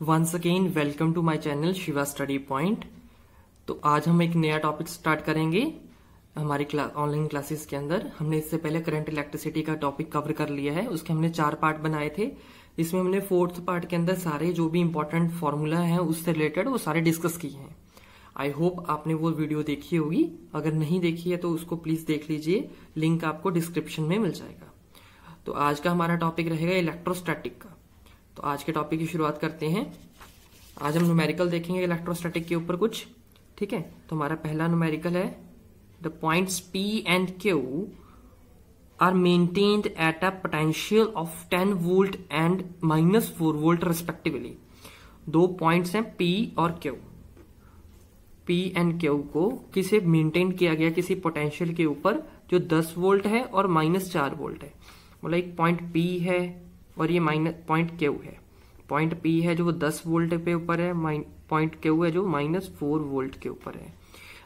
Once again welcome to my channel Shiva study point तो आज हम एक नया टॉपिक स्टार्ट करेंगे हमारी ऑनलाइन क्लासेस के अंदर। हमने इससे पहले करंट इलेक्ट्रिसिटी का टॉपिक कवर कर लिया है। उसके हमने चार पार्ट बनाए थे। इसमें हमने फोर्थ पार्ट के अंदर सारे जो भी इम्पोर्टेंट फॉर्मूला है उससे रिलेटेड वो सारे डिस्कस किए हैं। आई होप आपने वो वीडियो देखी होगी। अगर नहीं देखी है तो उसको प्लीज़ देख लीजिए। लिंक आपको डिस्क्रिप्शन में मिल जाएगा। तो आज का हमारा टॉपिक रहेगा इलेक्ट्रोस्टैटिक का। तो आज के टॉपिक की शुरुआत करते हैं। आज हम न्यूमेरिकल देखेंगे इलेक्ट्रोस्टैटिक के ऊपर कुछ, ठीक है? तो हमारा पहला न्यूमेरिकल है the points P and Q are maintained at a potential of 10 volt and minus four volt respectively दो पॉइंट्स हैं पी और क्यू पी एंड क्यू को किसे मेंटेन किया गया किसी पोटेंशियल के ऊपर, जो 10 वोल्ट है और माइनस चार वोल्ट है। मतलब एक पॉइंट पी है और ये माइनस पॉइंट क्यू है। पॉइंट पी है जो दस वोल्ट पे ऊपर है पॉइंट क्यू है जो माइनस फोर वोल्ट के ऊपर है।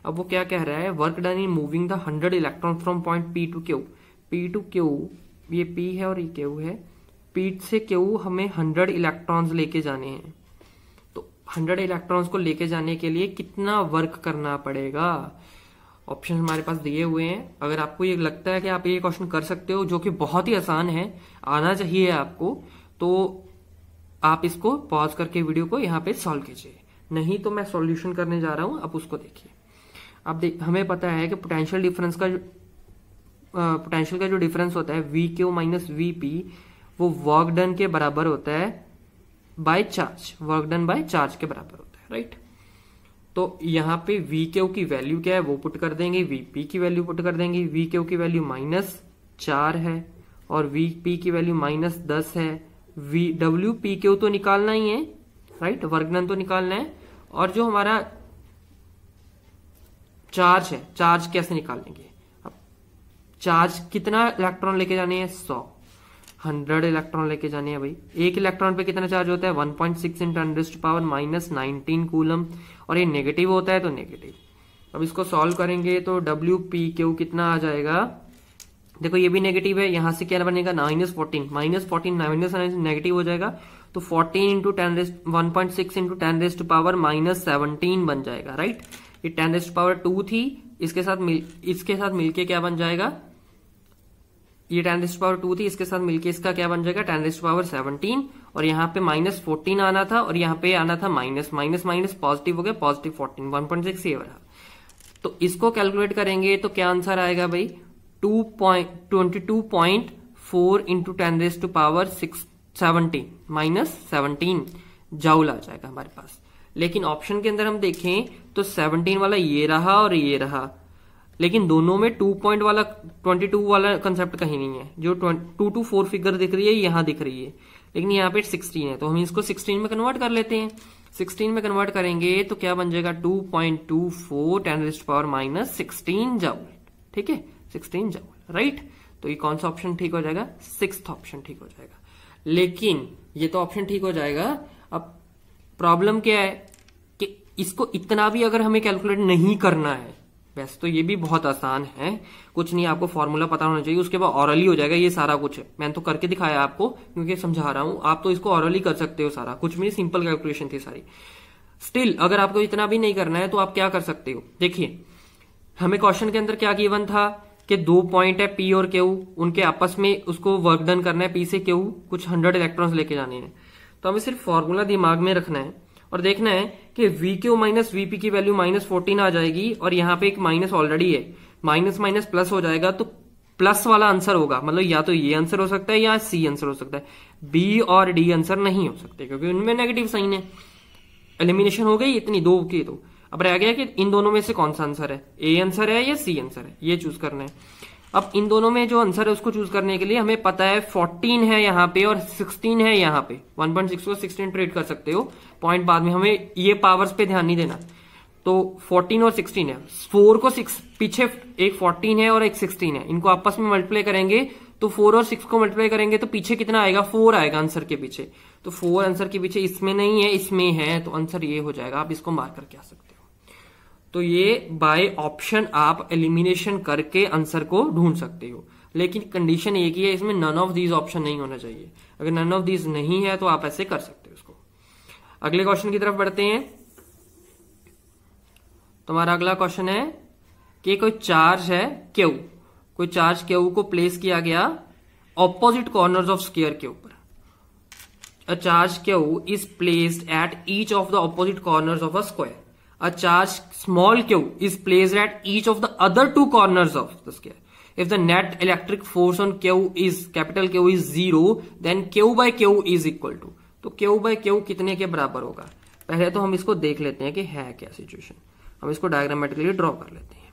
अब वो क्या कह रहा है? Work done in moving the hundred electron from point P to Q P to Q ये पी है और ये क्यू है। पी से क्यू हमें हंड्रेड इलेक्ट्रॉन्स लेके जाने हैं। तो हंड्रेड इलेक्ट्रॉन्स को लेके जाने के लिए कितना वर्क करना पड़ेगा? ऑप्शन हमारे पास दिए हुए हैं। अगर आपको ये लगता है कि आप ये क्वेश्चन कर सकते हो, जो कि बहुत ही आसान है, आना चाहिए आपको तो आप इसको पॉज करके वीडियो को यहाँ पे सॉल्व कीजिए। नहीं तो मैं सॉल्यूशन करने जा रहा हूँ, आप उसको देखिए। अब देख, हमें पता है कि पोटेंशियल डिफरेंस का पोटेंशियल का जो डिफरेंस होता है V Q minus V P वो वर्क डन के बराबर होता है by charge work done by charge के बराबर होता है राइट तो यहाँ पे वी क्यू की वैल्यू क्या है? वो पुट कर देंगे वी पी की वैल्यू पुट कर देंगे। वी क्यू की वैल्यू माइनस चार है और वी पी की वैल्यू माइनस दस है। वी डब्ल्यू पी क्यू तो निकालना ही है राइट वर्गनन तो निकालना है। और जो हमारा चार्ज है, चार्ज कैसे निकालेंगे अब चार्ज कितना इलेक्ट्रॉन लेके जाने हैं? सौ। हंड्रेड इलेक्ट्रॉन लेके जाने हैं भाई। एक इलेक्ट्रॉन पे कितना चार्ज होता है? One point six into power minus nineteen coulomb और ये नेगेटिव होता है तो नेगेटिव अब इसको सॉल्व करेंगे तो डब्ल्यू पी क्यू कितना आ जाएगा? देखो ये भी नेगेटिव है। यहाँ से क्या बनेगा? Minus fourteen minus fourteen minus negative हो जाएगा। तो fourteen into ten raised one point six into ten raised power minus seventeen बन जाएगा राइट ये टेन रेस्ट पावर टू थी। इसके साथ मिल, इसके साथ मिलके क्या बन जाएगा? ये टेन रेस्ट पावर टू थी, इसके साथ मिलके इसका क्या बन जाएगा? टेन रेस्ट पावर सेवनटीन और यहाँ पे माइनस फोर्टीन आना था, और यहाँ पे आना था माइनस माइनस माइनस पॉजिटिव हो गया positive fourteen one point six ये रहा। तो इसको कैलकुलेट करेंगे तो क्या आंसर आएगा भाई? Two point twenty two point four into ten raise to power six seventeen minus seventeen joule आ जाएगा हमारे पास। लेकिन ऑप्शन के अंदर हम देखें तो सेवनटीन वाला ये रहा और ये रहा। लेकिन दोनों में टू पॉइंट वाला ट्वेंटी टू वाला कंसेप्ट कहीं नहीं है। जो टू टू फोर फिगर दिख रही है, यहाँ दिख रही है। लेकिन यहाँ पे सिक्सटीन है। तो हम इसको सिक्सटीन में कन्वर्ट कर लेते हैं। सिक्सटीन में कन्वर्ट करेंगे तो क्या बन जाएगा? Two point two four ten raised power minus sixteen joule ठीक है? सिक्सटीन जाउल राइट तो ये कौन सा ऑप्शन ठीक हो जाएगा? सिक्स ऑप्शन ठीक हो जाएगा। लेकिन ये तो ऑप्शन ठीक हो जाएगा। अब प्रॉब्लम क्या है? कि इसको इतना भी अगर हमें कैलकुलेट नहीं करना है वैसे तो ये भी बहुत आसान है। कुछ नहीं, आपको फॉर्मूला पता होना चाहिए, उसके बाद ऑरली हो जाएगा ये सारा कुछ। मैंने तो करके दिखाया आपको, क्योंकि समझा रहा हूँ। आप तो इसको ऑरली कर सकते हो सारा। कुछ भी सिंपल कैलकुलेशन थी सारी। स्टिल अगर आपको इतना भी नहीं करना है तो आप क्या कर सकते हो? देखिए, हमें क्वेश्चन के अंदर क्या गिवन था? कि दो पॉइंट है पी और क्यू उनके आपस में उसको वर्क डन करना है पी से क्यू कुछ हंड्रेड इलेक्ट्रॉन्स लेके जाने हैं। तो हमें सिर्फ़ फॉर्मूला दिमाग में रखना है। और देखना है कि वी क्यू माइनस वीपी की वैल्यू माइनस फोर्टीन आ जाएगी और यहाँ पे एक माइनस ऑलरेडी है। माइनस माइनस प्लस हो जाएगा तो प्लस वाला आंसर होगा। मतलब या तो ये आंसर हो सकता है या सी आंसर हो सकता है। बी और डी आंसर नहीं हो सकते क्योंकि उनमें नेगेटिव साइन है। एलिमिनेशन हो गई इतनी, दो की तो अब रह गया कि इन दोनों में से कौन सा आंसर है? ए आंसर है या सी आंसर है? ये चूज़ करना है। अब इन दोनों में जो आंसर है उसको चूज़ करने के लिए हमें पता है 14 है यहाँ पे और 16 है यहाँ पे। 1.6 को 16 ट्रेड कर सकते हो। पॉइंट बाद में हमें ये पावर्स पे ध्यान नहीं देना। तो 14 और 16 है। 4 को 6 पीछे एक 14 है और एक 16 है। इनको आपस में मल्टीप्लाई करेंगे तो 4 और 6 को मल्टीप्लाई करेंगे तो पीछे कितना आएगा? 4 आएगा आंसर के पीछे। तो 4 आंसर के पीछे इसमें नहीं है, इसमें है तो आंसर ये हो जाएगा। आप इसको मार करके आ सकते तो ये बाय ऑप्शन आप एलिमिनेशन करके आंसर को ढूंढ सकते हो। लेकिन कंडीशन एक ही है, इसमें नन ऑफ़ दीज ऑप्शन नहीं होना चाहिए। अगर नन ऑफ़ दीज नहीं है तो आप ऐसे कर सकते हो उसको अगले क्वेश्चन की तरफ़ बढ़ते हैं। तुम्हारा अगला क्वेश्चन है कि कोई चार्ज है क्यू कोई चार्ज क्यू को प्लेस किया गया ऑपोजिट कॉर्नर्स ऑफ़ स्केयर के ऊपर। A charge Q is placed at each of the opposite corners of a square a charge small Q is placed at each of the other two corners of the square if the net electric force on Q is capital Q is zero then Q by Q is equal to तो Q by Q कितने के बराबर होगा? पहले तो हम इसको देख लेते हैं कि है क्या सिचुएशन हम इसको डायग्रामेटिकली ड्रॉ कर लेते हैं.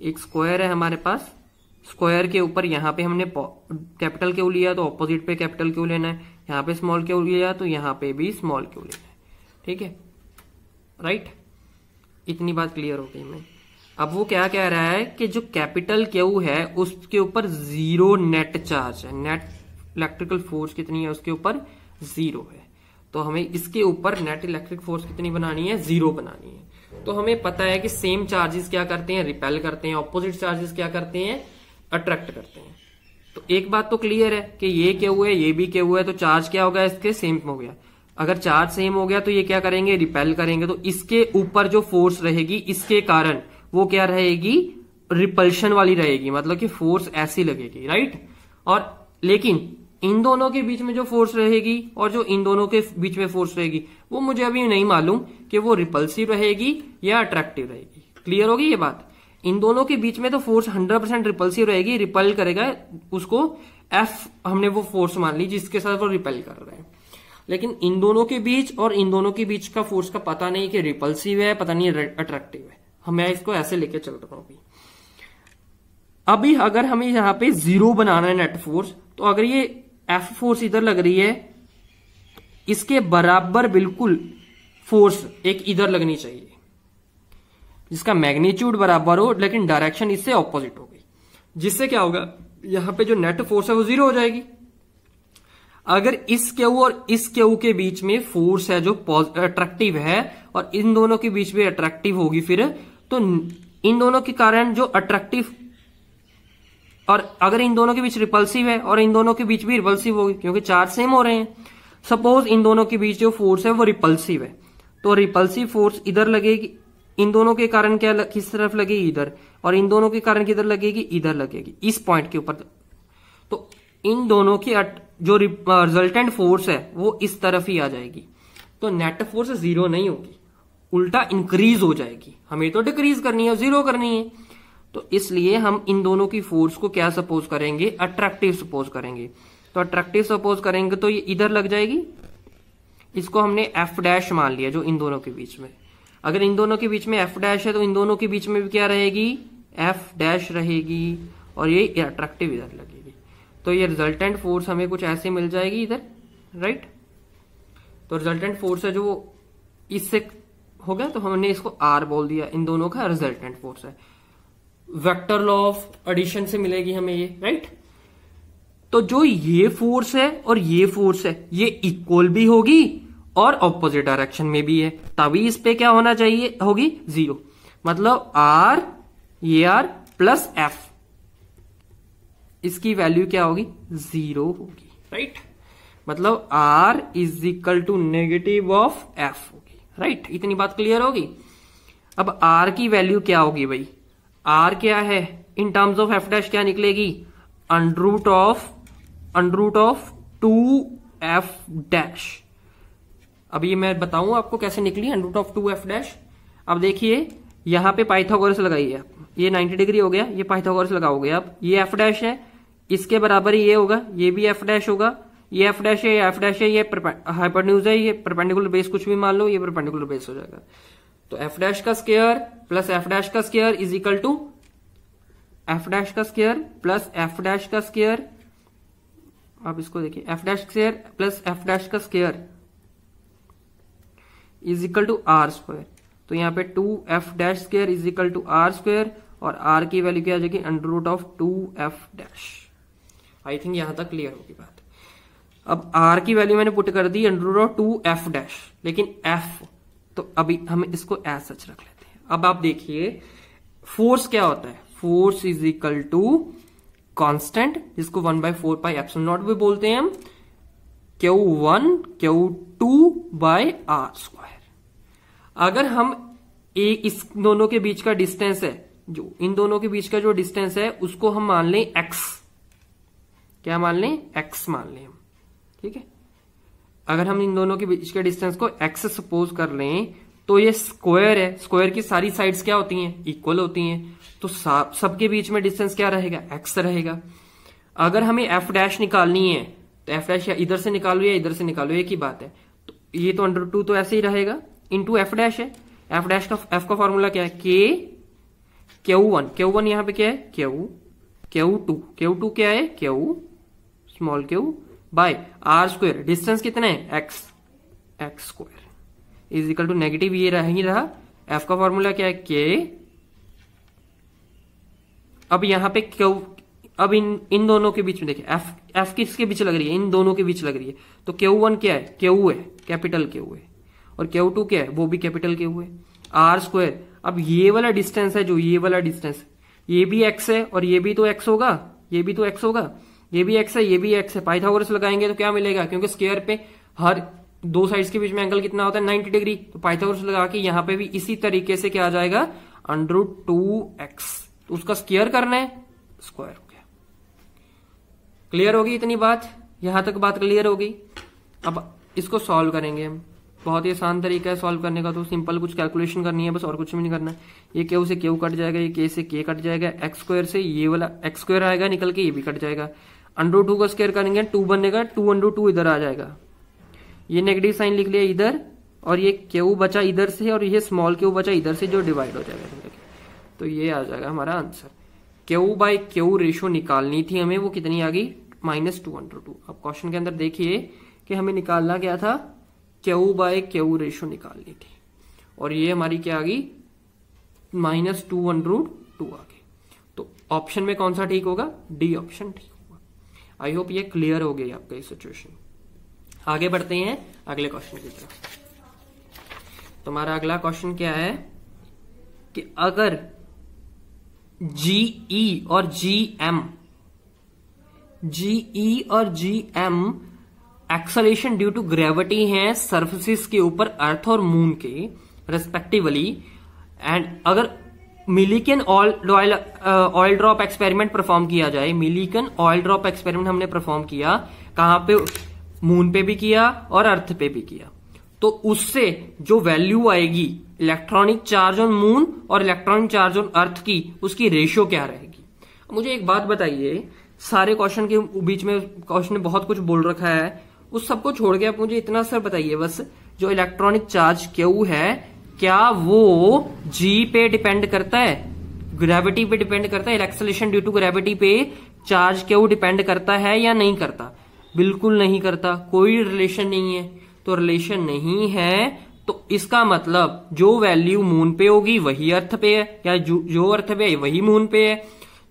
एक स्क्वायर है हमारे पास. स्क्वायर के ऊपर यहाँ पे हमने कैपिटल क्यू लिया तो ऑपोजिट पे कैपिटल क्यू लेना है. यहाँ पे स्मॉल क्यू लिया तो यहाँ पे भी स्मॉल क्यू लेना है. ठीक है? राइट इतनी बात क्लियर हो गई मैं। अब वो क्या कह रहा है कि जो कैपिटल क्यू है, उसके ऊपर ज़ीरो नेट चार्ज है। नेट इलेक्ट्रिकल फोर्स कितनी है, उसके ऊपर ज़ीरो है। तो हमें इसके ऊपर नेट इलेक्ट्रिक फोर्स कितनी बनानी है? ज़ीरो बनानी है। तो हमें पता है कि सेम चार्जेस क्या करते हैं? रिपेल करते हैं। ऑपोजिट चार्जेस क्या करते हैं? अट्रैक्ट करते हैं। तो एक बात तो क्लियर है कि ये क्या है, ये भी क्या है तो चार्ज क्या होगा इसके? सेम हो गया। अगर चार्ज सेम हो गया तो ये क्या करेंगे? रिपेल करेंगे। तो इसके ऊपर जो फोर्स रहेगी, इसके कारण वो क्या रहेगी? रिपल्शन वाली रहेगी। मतलब कि फोर्स ऐसी लगेगी राइट और लेकिन इन दोनों के बीच में जो फोर्स रहेगी और जो इन दोनों के बीच में फोर्स रहेगी, वो मुझे अभी नहीं मालूम कि वो रिपल्सिव रहेगी या अट्रैक्टिव रहेगी। क्लियर होगी ये बात? इन दोनों के बीच में तो फोर्स 100 परसेंट रिपल्सिव रहेगी रिपल करेगा उसको एफ़ हमने वो फोर्स मान ली जिसके साथ वो रिपेल कर रहे हैं। लेकिन इन दोनों के बीच और इन दोनों के बीच का फोर्स का पता नहीं कि रिपल्सिव है, पता नहीं अट्रैक्टिव है। मैं इसको ऐसे लेके चल रहा हूँ अभी। अभी अगर हमें यहाँ पे ज़ीरो बनाना है नेट फोर्स तो अगर ये एफ़ फोर्स इधर लग रही है, इसके बराबर बिल्कुल फोर्स एक इधर लगनी चाहिए। जिसका मैग्नीट्यूड बराबर हो, लेकिन डायरेक्शन इससे ऑपोजिट हो गई। जिससे क्या होगा, यहाँ पे जो नेट फोर्स है वो ज़ीरो हो जाएगी। अगर इस क्यू और इस क्यू के बीच में फोर्स है जो अट्रैक्टिव है और इन दोनों के बीच में अट्रैक्टिव होगी फिर तो इन दोनों के कारण जो अट्रैक्टिव और अगर इन दोनों के बीच रिपल्सिव है और इन दोनों के बीच भी रिपल्सिव होगी क्योंकि चार्ज सेम हो रहे हैं। सपोज़ इन दोनों के बीच जो फोर्स है वो रिपल्सिव है। तो रिपल्सिव फोर्स इधर लगेगी इन दोनों के कारण क्या लग, किस तरफ़ लगेगी? इधर। और इन दोनों के कारण किधर लगेगी? इधर लगेगी। इस पॉइंट के ऊपर। तो इन दोनों की जो रिजल्टेंट फोर्स है, वो इस तरफ़ ही आ जाएगी। तो नेट फोर्स ज़ीरो नहीं होगी। उल्टा इंक्रीज हो जाएगी। हमें तो डिक्रीज करनी है ज़ीरो करनी है। तो इसलिए हम इन दोनों की फोर्स को क्या सपोज़ करेंगे? अट्रैक्टिव सपोज़ करेंगे। तो अट्रैक्टिव सपोज़ करेंगे तो ये इधर लग जाएगी। इसको हमने एफ़ डैश मान लिया जो इन दोनों के बीच में। अगर इन दोनों के बीच में एफ़ डैश है तो इन दोनों के बीच में भी क्या रहेगी? एफ़ डैश रहेगी। और ये अट्रैक्टिव इधर लगेगी। तो ये रिजल्टेंट फोर्स हमें कुछ ऐसे मिल जाएगी इधर राइट तो रिजल्टेंट फोर्स है जो इससे हो गया तो हमने इसको आर बोल दिया। इन दोनों का रिजल्टेंट फोर्स है। वेक्टर लॉ ऑफ़ एडिशन से मिलेगी हमें ये राइट तो जो ये फोर्स है और ये फोर्स है, ये इक्वल भी होगी और ऑपोजिट डायरेक्शन में भी है। तभी इस पे क्या होना चाहिए? होगी ज़ीरो मतलब आर ये आर प्लस एफ़ इसकी वैल्यू क्या होगी? ज़ीरो होगी। राइट मतलब R is equal to negative of F होगी। राइट इतनी बात क्लियर होगी? अब आर की वैल्यू क्या होगी भाई? आर क्या है? In terms of F dash क्या निकलेगी? Under root of under root of two F dash अब ये मैं बताऊँ आपको कैसे निकली under root of two F dash अब देखिए, यहाँ पे पाइथागोरस लगाइए आप ये 90 डिग्री हो गया, ये पाइथागोरस लगाओगे आप। ये एफ़ डैश है इसके बराबर ही ये होगा ये भी एफ़ डैश होगा ये एफ़ डैश है एफ़ डैश है ये हाइपरन्यूज है ये परपेंडिकुलर बेस कुछ भी मान लो ये परपेंडिकुलर बेस हो जाएगा तो एफ़ डैश का स्केयर प्लस एफ़ डैश का square is equal to F dash का स्केयर प्लस एफ़ डैश का स्केयर आप इसको देखिए F dash square plus F dash का square is equal to R square तो यहाँ पे two F dash square is equal to R square और आर की वैल्यू क्या आ जाएगी under root of two F dash I think यहाँ तक क्लियर होगी बात। अब आर की वैल्यू मैंने पुट कर दी अंडर टू एफ़ डैश लेकिन एफ़ तो अभी हम इसको एज सच रख लेते हैं। अब आप देखिए फोर्स क्या होता है? Force is equal to constant जिसको one by four pi epsilon naught भी बोलते हैं हम Q one Q two by R square अगर हम ए इस दोनों के बीच का डिस्टेंस है, जो इन दोनों के बीच का जो डिस्टेंस है, उसको हम मान लें एक्स क्या मान लें? एक्स मान लें हम। ठीक है? अगर हम इन दोनों के बीच के डिस्टेंस को एक्स सपोज़ कर लें तो ये स्क्वायर है। स्क्वायर की सारी साइड्स क्या होती हैं? इक्वल होती हैं। तो सबके बीच में डिस्टेंस क्या रहेगा? एक्स रहेगा। अगर हमें एफ़ डैश निकालनी है तो एफ़ डैश इधर से निकालो या इधर से निकालो, एक ही बात है। तो ये तो अंडर टू तो ऐसे ही रहेगा। इंटू एफ़ डैश है। एफ़ डैश का एफ़ का फॉर्मूला क्या है? के क्यू वन क्यू वन यहाँ पे क्या है? Q Q two Q two क्या है? Q small Q by R square. Distance कितना है? X. X square. Is equal to negative ये रह ही रहा। एफ़ का फॉर्मूला क्या है? के। अब यहाँ पे क्यू? अब इन इन दोनों के बीच में देखिए, एफ़ एफ़ किसके बीच लग रही है? इन दोनों के बीच लग रही है। तो क्यू वन क्या है? क्यू है। कैपिटल क्यू है। और क्यू टू क्या है? वो भी कैपिटल क्यू है। R square. अब ये वाला डिस्टेंस है जो ये वाला डिस्टेंस। ये भी एक्स है और ये भी तो एक्स होगा। ये भी तो एक्स होगा। ये भी एक्स है, ये भी एक्स है। पाइथागोरस लगाएँगे तो क्या मिलेगा? क्योंकि स्क्वायर पे हर दो साइड्स के बीच में एंगल कितना होता है? 90 डिग्री तो पाइथागोरस लगा के यहाँ पे भी इसी तरीके से क्या आ जाएगा? अंडर टू एक्स उसका स्क्वायर करना है। स्क्वायर हो गया क्लियर होगी इतनी बात? यहाँ तक बात क्लियर होगी। अब इसको सॉल्व करेंगे हम। बहुत ही आसान तरीका है सॉल्व करने का। तो सिंपल कुछ कैलकुलेशन करनी है, बस और कुछ भी नहीं करना। ये क्यू से क्यू कट जाएगा, ये के से के कट जाएगा एक्स स्क्वायर से ये वाला एक्स स्क्वायर आएगा, निकल के ये भी कट जाएगा। अंडर टू का स्क्वायर करेंगे, टू बनेगा, टू अंडर टू इधर आ जाएगा। ये नेगेटिव साइन लिख लिया इधर, और ये क्यू बचा इधर से, और ये स्मॉल क्यू बचा इधर से, जो डिवाइड हो जाएगा तो ये आ जाएगा हमारा answer Q by Q ratio निकालनी थी हमें, वो कितनी आ गई? माइनस टू अंडर टू अब क्वेश्चन के अंदर देखिए कि हमें निकालना क्या था? क्यू बाय क्यू रेशो निकालनी थी। और ये हमारी क्या आ गई? माइनस टू रूट टू आ गई। तो ऑप्शन में कौन सा ठीक होगा? डी ऑप्शन ठीक। आई होप ये क्लियर हो गई आपका ये सिचुएशन आगे बढ़ते हैं, अगले क्वेश्चन की तरफ़. तुम्हारा अगला क्वेश्चन क्या है? कि अगर जीई e और जी एम जीई और G M acceleration due to gravity है सर्फेसिस के ऊपर अर्थ और मून के रेस्पेक्टिवली एंड अगर Millikan oil oil drop experiment perform किया जाए। मिलीकन ऑयल ड्रॉप एक्सपेरिमेंट हमने परफॉर्म किया। कहाँ पे? मून पे भी किया और अर्थ पे भी किया। तो उससे जो वैल्यू आएगी इलेक्ट्रॉनिक चार्ज ऑन मून और इलेक्ट्रॉनिक चार्ज ऑन अर्थ की, उसकी रेशियो क्या रहेगी? मुझे एक बात बताइए। सारे क्वेश्चन के बीच में क्वेश्चन ने बहुत कुछ बोल रखा है। उस सबको छोड़ के आप मुझे इतना सर बताइए बस, जो इलेक्ट्रॉनिक चार्ज क्यू है क्या वो जी पे डिपेंड करता है? ग्रेविटी पे डिपेंड करता है? इलेक्सलेशन ड्यू टू ग्रेविटी पे चार्ज क्यू डिपेंड करता है या नहीं करता? बिल्कुल नहीं करता। कोई रिलेशन नहीं है। तो रिलेशन नहीं है तो इसका मतलब जो वैल्यू मून पे होगी वही अर्थ पे है या जो, जो अर्थ पे है वही मून पे है।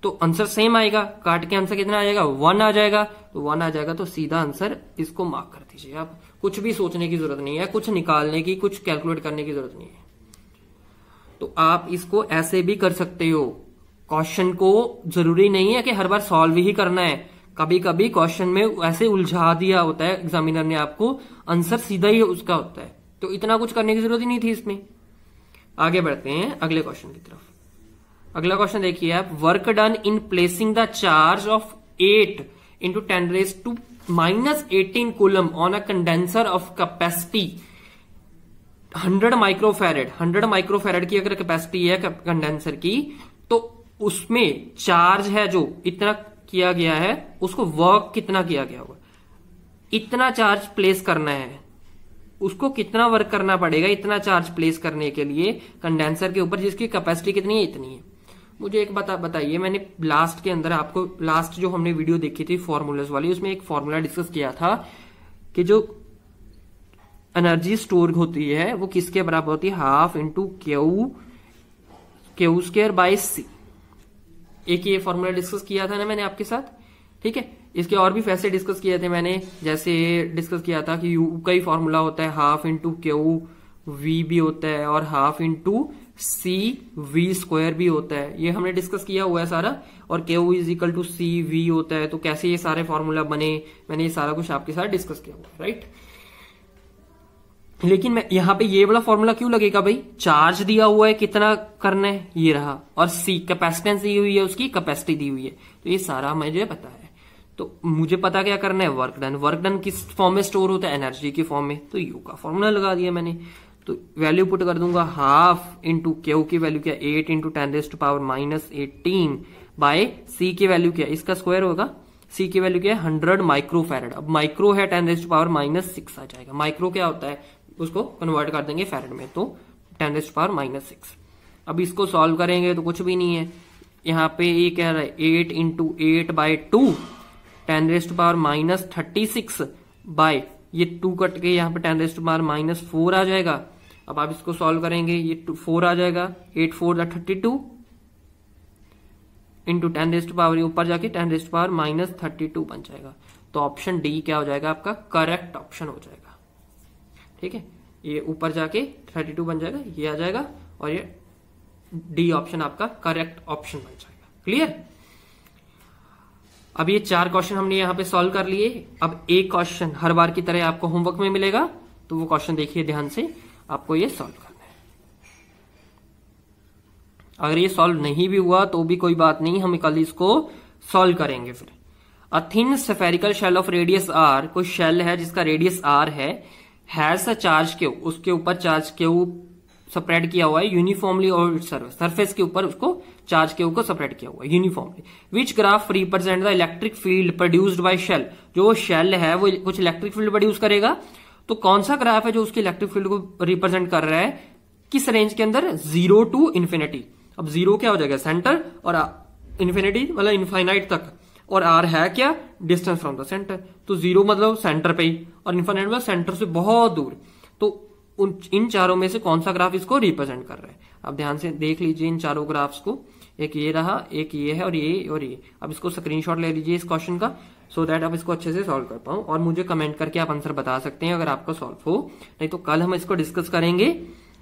तो आंसर सेम आएगा। काट के आंसर कितना आ जाएगा? वन आ जाएगा। तो वन आ जाएगा तो सीधा आंसर इसको मार्क कर दीजिए आप। कुछ भी सोचने की ज़रूरत नहीं है, कुछ निकालने की, कुछ कैलकुलेट करने की ज़रूरत नहीं है। तो आप इसको ऐसे भी कर सकते हो। क्वेश्चन को ज़रूरी नहीं है कि हर बार सॉल्व ही करना है। कभी कभी क्वेश्चन में ऐसे उलझा दिया होता है एग्जामिनर ने आपको आंसर सीधा ही उसका होता है। तो इतना कुछ करने की ज़रूरत ही नहीं थी इसमें। आगे बढ़ते हैं, अगले क्वेश्चन की तरफ़। अगला क्वेश्चन देखिए आप work done in placing the charge of eight into ten raise to minus eighteen coulomb on a condenser of capacity hundred microfarad hundred microfarad की अगर कैपेसिटी है कंडेंसर की तो उसमें चार्ज है जो इतना किया गया है, उसको वर्क कितना किया गया होगा? इतना चार्ज प्लेस करना है। उसको कितना वर्क करना पड़ेगा इतना चार्ज प्लेस करने के लिए? कंडेंसर के ऊपर जिसकी कैपेसिटी कितनी है, इतनी है। मुझे एक बता, बताइए, मैंने लास्ट के अंदर आपको लास्ट जो हमने वीडियो देखी थी फॉर्मूलाज वाली, उसमें एक फॉर्मूला डिस्कस किया था कि जो एनर्जी स्टोर होती है, वो किसके बराबर होती है? Half into Q Q square by C एक ये फॉर्मूला डिस्कस किया था ना मैंने आपके साथ? ठीक है? इसके और भी फैसे डिस्कस किए थे मैंने, जैसे डिस्कस किया था कि यू का ही फॉर्मूला होता है हाफ़ इंटू क्यू वी भी होता है और half into C V square भी होता है। ये हमने डिस्कस किया हुआ है सारा, और K is equal to C V होता है। तो कैसे ये सारे फॉर्मूला बने? मैंने ये सारा कुछ आपके साथ डिस्कस किया हुआ राइट लेकिन मैं यहाँ पे ये वाला फॉर्मूला क्यों लगेगा भाई? चार्ज दिया हुआ है, कितना करना है? ये रहा। और सी कैपेसिटेंस दी हुई है उसकी कैपेसिटी दी हुई है। तो ये सारा मुझे पता है। तो मुझे पता क्या करना है? वर्क डन वर्क डन किस फॉर्म में स्टोर होता है? एनर्जी की फॉर्म में। तो यू का फॉर्मूला लगा दिया मैंने। तो वैल्यू पुट कर दूँगा हाफ़ इंटू क्यू की वैल्यू क्या? Eight into ten raised power minus eighteen by C की वैल्यू क्या? इसका स्क्वायर होगा। सी की वैल्यू क्या? है हंड्रेड माइक्रो फेरेड अब माइक्रो है ten raised power minus six आ जाएगा। माइक्रो क्या होता है? उसको कन्वर्ट कर देंगे फेरेड में तो ten raised power minus six अब इसको सॉल्व करेंगे तो कुछ भी नहीं है। यहाँ पे ये कह रहा है eight into eight by two ten raised power minus thirty six by ये टू कट के यहाँ पे ten raised power minus four आ जाएगा। अब आप इसको सॉल्व करेंगे, ये फोर आ जाएगा। Eight four thirty two into ten raised power ऊपर जाके ten raised power minus thirty two बन जाएगा। तो ऑप्शन डी क्या हो जाएगा आपका? करेक्ट ऑप्शन हो जाएगा। ठीक है? ये ऊपर जाके थर्टी टू बन जाएगा, ये आ जाएगा और ये डी ऑप्शन आपका करेक्ट ऑप्शन बन जाएगा। क्लियर अब ये चार क्वेश्चन हमने यहाँ पे सॉल्व कर लिए। अब एक क्वेश्चन हर बार की तरह आपको होमवर्क में मिलेगा तो वो क्वेश्चन देखिए ध्यान से, आपको ये सॉल्व करना है। अगर ये सॉल्व नहीं भी हुआ तो भी कोई बात नहीं, हम कल इसको सॉल्व करेंगे फिर। A thin spherical shell of radius R कोई शेल है जिसका रेडियस आर है हैज़ अ चार्ज क्यू उसके ऊपर चार्ज क्यू स्प्रेड किया हुआ है यूनिफॉर्मली और सरफेस के ऊपर उसको चार्ज को स्प्रेड किया हुआ है uniformly which graph represent the electric field produced by shell जो शेल है, वो कुछ इलेक्ट्रिक फ़ील्ड प्रोड्यूस करेगा। तो कौन सा ग्राफ है जो उसके इलेक्ट्रिक फ़ील्ड को रिप्रेजेंट कर रहा है? किस रेंज के अंदर? ज़ीरो टू इन्फिनिटी अब ज़ीरो क्या हो जाएगा? सेंटर और इन्फिनिटी मतलब इन्फाइनाइट तक। और आर है क्या? डिस्टेंस फ्रॉम द सेंटर तो ज़ीरो मतलब सेंटर पे ही। और इन्फाइनाइट मतलब सेंटर से बहुत दूर। तो उन, इन चारों में से कौन सा ग्राफ इसको रिप्रेजेंट कर रहा है? अब ध्यान से देख लीजिए इन चारों ग्राफ्स को। एक ये रहा, एक ये है और ये और ये। अब इसको स्क्रीनशॉट ले लीजिए इस क्वेश्चन का सो so दैट आप इसको अच्छे से सॉल्व कर पाऊँ। और मुझे कमेंट करके आप आंसर बता सकते हैं अगर आपको सॉल्व हो। नहीं तो कल हम इसको डिस्कस करेंगे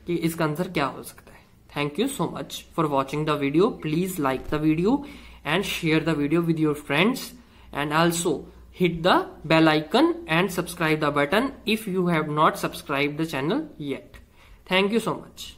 कि इसका आंसर क्या हो सकता है। Thank you so much for watching the video please like the video and share the video with your friends and also hit the bell icon and subscribe the button if you have not subscribed the channel yet. Thank you so much.